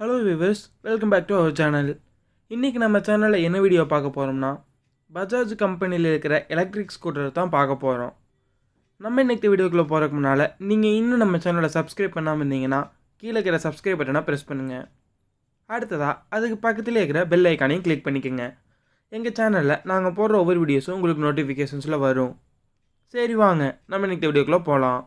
Hello viewers welcome back to our channel இன்றைக்கி நம்ம சேனலில் என்ன வீடியோ பார்க்க போகிறோம்னா பஜாஜ் கம்பெனியில் இருக்கிற எலக்ட்ரிக் ஸ்கூட்டர் தான் பார்க்க போகிறோம் நம்ம இன்றைக்கு வீடியோக்குள்ளே போகிறதுக்கு முன்னால் நீங்கள் இன்னும் நம்ம சேனலை சப்ஸ்கிரைப் பண்ணாமல் இருந்தீங்கன்னா கீழே இருக்கிற சப்ஸ்கிரைப் பட்டனை ப்ரெஸ் பண்ணுங்கள் அடுத்ததாக அதுக்கு பக்கத்துலேயே இருக்கிற பெல் ஐக்கானையும் கிளிக் பண்ணிக்கோங்க. எங்கள் சேனலில் நாங்கள் போடுற ஒவ்வொரு வீடியோஸும் உங்களுக்கு நோட்டிஃபிகேஷன்ஸில் வரும். சரி வாங்க நம்ம இன்றைக்கி வீடியோக்குள்ளே போகலாம்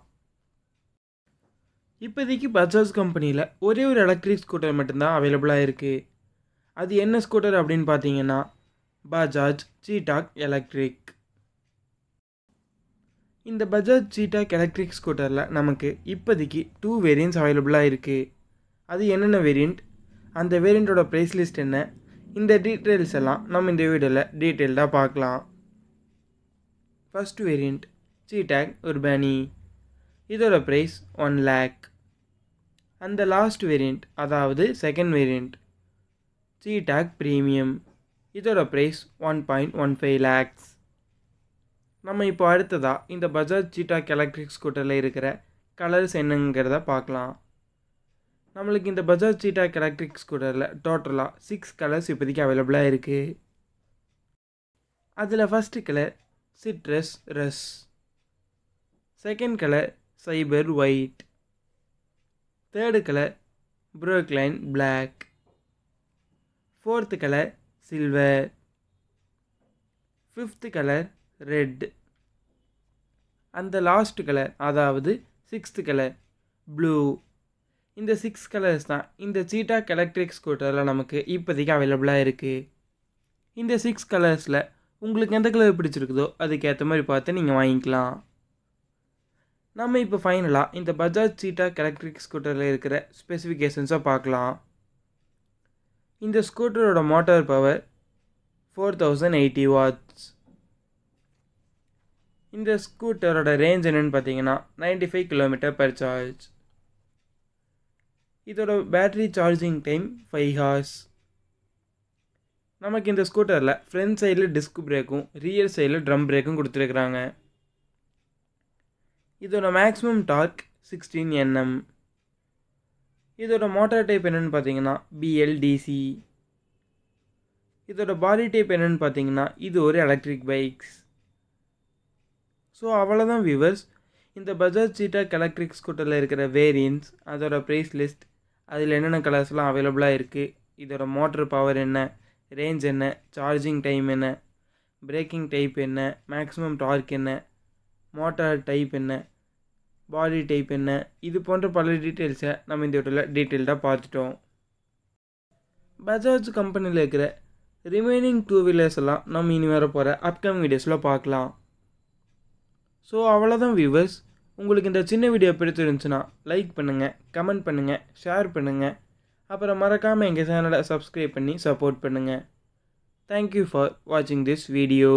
இப்போதைக்கு பஜாஜ் கம்பெனியில் ஒரே ஒரு எலக்ட்ரிக் ஸ்கூட்டர் மட்டும்தான் அவைலபிளாக இருக்குது அது என்ன ஸ்கூட்டர் அப்படின்னு பார்த்தீங்கன்னா பஜாஜ் சீடாக் எலக்ட்ரிக் இந்த பஜாஜ் சீடாக் எலக்ட்ரிக் ஸ்கூட்டரில் நமக்கு இப்போதைக்கு டூ வேரியன்ட்ஸ் அவைலபிளாக இருக்குது அது என்னென்ன வேரியண்ட் அந்த வேரியண்ட்டோட ப்ரைஸ் லிஸ்ட் என்ன? இந்த டீட்டெயில்ஸ் எல்லாம் நம்ம இந்த வீடியோவில் டீட்டெயில்டாக பார்க்கலாம். ஃபஸ்ட் வேரியண்ட் சீடாக் உர்பானி இதோட ப்ரைஸ் ஒன் லேக் அந்த லாஸ்ட் வேரியண்ட் அதாவது செகண்ட் வேரியண்ட் சீடாக் ப்ரீமியம் இதோட price one point one five lakhs நம்ம இப்போ அடுத்ததாக இந்த பஜாஜ் சீட்டாக் எலக்ட்ரிக் ஸ்கூட்டரில் இருக்கிற கலர்ஸ் என்னங்கிறத பார்க்கலாம். நம்மளுக்கு இந்த பஜாஜ் சீட்டாக் எலக்ட்ரிக் ஸ்கூட்டரில் டோட்டலாக சிக்ஸ் கலர்ஸ் இப்போதைக்கு அவைலபிளாக இருக்குது அதில் first colour citrus rush second colour cyber white third colour Brooklyn black fourth colour silver fifth colour red அந்த லாஸ்ட் கலர் அதாவது சிக்ஸ்த்து கலர் ப்ளூ இந்த சிக்ஸ் கலர்ஸ் தான். இந்த சீட்டா எலக்ட்ரிக் ஸ்கூட்டரில் நமக்கு இப்போதைக்கு அவைலபிளாக இருக்குது இந்த சிக்ஸ் கலர்ஸில் உங்களுக்கு எந்த கலர் பிடிச்சிருக்குதோ அதுக்கேற்ற மாதிரி பார்த்து நீங்கள் வாங்கிக்கலாம். நம்ம இப்போ ஃபைனலாக இந்த பஜாஜ் சீட்டாக் எலக்ட்ரிக் ஸ்கூட்டரில் இருக்கிற ஸ்பெசிஃபிகேஷன்ஸாக பார்க்கலாம். இந்த ஸ்கூட்டரோட motor power four thousand eighty watts இந்த ஸ்கூட்டரோட ரேஞ்ச் என்னென்னு பார்த்தீங்கன்னா ninety five kilometre per charge இதோட battery charging time five hours நமக்கு இந்த ஸ்கூட்டரில் ஃப்ரண்ட் சைடில் டிஸ்க் பிரேக்கும் ரியர் சைடில் ட்ரம் பிரேக்கும் கொடுத்துருக்குறாங்க. இதோட மேக்ஸிமம் டார்க் சிக்ஸ்டீன் என்எம் இதோட மோட்டார் டைப் என்னென்னு பார்த்தீங்கன்னா பிஎல்டிசி இதோட பாடி டைப் என்னென்னு பார்த்தீங்கன்னா இது ஒரு எலக்ட்ரிக் பைக்ஸ் ஸோ அவ்வளோதான் வியூவர்ஸ் இந்த பஜாஜ் சீட்டாக் எலக்ட்ரிக் ஸ்கூட்டரில் இருக்கிற வேரியன்ஸ் அதோட ப்ரைஸ் லிஸ்ட் அதில் என்னென்ன கலர்ஸ்லாம் அவைலபிளாக இருக்குது இதோட மோட்ரு பவர் என்ன ரேஞ்ச் என்ன சார்ஜிங் டைம் என்ன பிரேக்கிங் டைப் என்ன மேக்ஸிமம் டார்க் என்ன மோட்டார் டைப் என்ன பாடி டைப் என்ன? இது போன்ற பல டீட்டெயில்ஸை நம்ம இந்த வீட்டில் டீட்டெயில்டாக பார்த்துட்டோம். பஜாஜ் கம்பெனியில் இருக்கிற ரிமைனிங் டூ வீலர்ஸ் எல்லாம் நம்ம இனி வர போகிற அப்கமிங் வீடியோஸில் பார்க்கலாம். ஸோ அவ்வளோதான் வியூவர்ஸ் உங்களுக்கு இந்த சின்ன வீடியோ பிடிச்சிருந்துச்சுன்னா லைக் பண்ணுங்கள் கமெண்ட் பண்ணுங்கள் ஷேர் பண்ணுங்கள் அப்புறம் மறக்காமல் எங்கள் சேனலை சப்ஸ்கிரைப் பண்ணி சப்போர்ட் பண்ணுங்கள் தேங்க்யூ ஃபார் வாட்சிங் திஸ் வீடியோ